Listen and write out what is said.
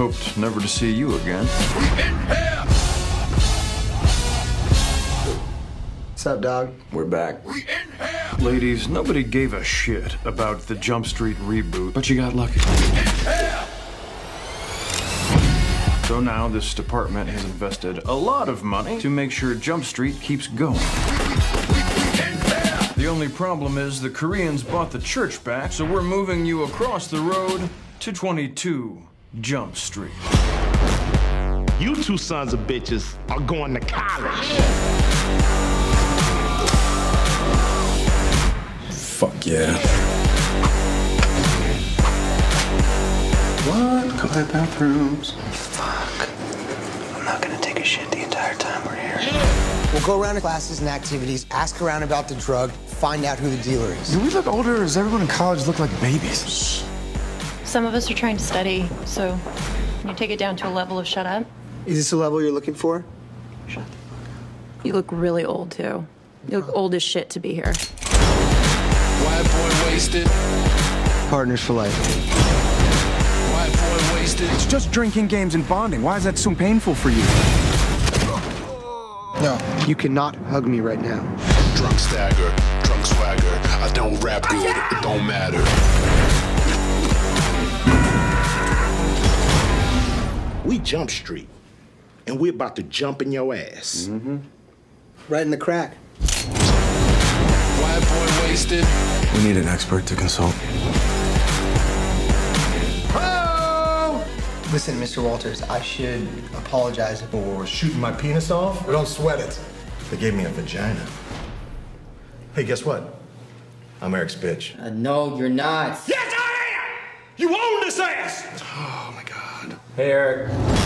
hoped never to see you again. What's up, dog? We're back. Ladies, nobody gave a shit about the Jump Street reboot, but you got lucky. So now this department has invested a lot of money to make sure Jump Street keeps going. The only problem is the Koreans bought the church back, so we're moving you across the road to 22 Jump Street. You two sons of bitches are going to college. Fuck yeah. What? Quiet bathrooms. Fuck. I'm not gonna take a shit the entire time we're here. We'll go around to classes and activities, ask around about the drug, find out who the dealer is. Do we look older or does everyone in college look like babies? Some of us are trying to study, so can you take it down to a level of shut up? Is this the level you're looking for? Shut. You look really old, too. You look old as shit to be here. White boy wasted. Partners for life. White boy wasted. It's just drinking games and bonding. Why is that so painful for you? No. You cannot hug me right now. Drunk stagger. Drunk swagger. I don't rap good. It don't matter. We Jump Street, and we're about to jump in your ass. Mm-hmm. Right in the crack. White boy wasted. We need an expert to consult. Listen, Mr. Walters, I should apologize for shooting my penis off, but don't sweat it. They gave me a vagina. Hey, guess what? I'm Eric's bitch. Uh, no, you're not. Yes, I am! You own this ass! Oh my god. Hey, Eric.